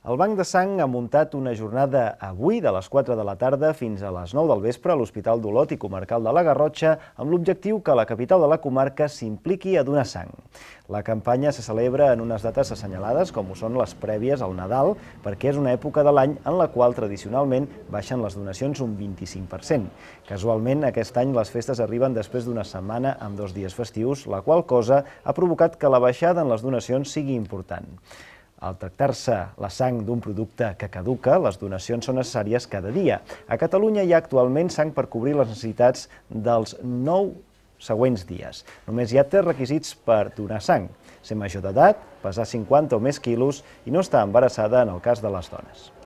El Banc de Sang ha muntat una jornada avui de les 4 de la tarda fins a les 9 del vespre a l'Hospital d'Olot i Comarcal de la Garrotxa amb l'objectiu que la capital de la comarca s'impliqui a donar sang. La campanya se celebra en unes dates assenyalades com ho són les prèvies al Nadal perquè és una època de l'any en la qual tradicionalment baixen les donacions un 25%. Casualment aquest any les festes arriben després d'una setmana amb dos dies festius, la qual cosa ha provocat que la baixada en les donacions sigui important. Al tractar-se la sang d'un producte que caduca, les donacions són necessàries cada dia. A Catalunya hi ha actualment sang per cobrir les necessitats dels nou següents dies. Només hi ha tres requisits per donar sang. Ser major d'edat, pesar 50 o més quilos i no estar embarassada en el cas de les dones.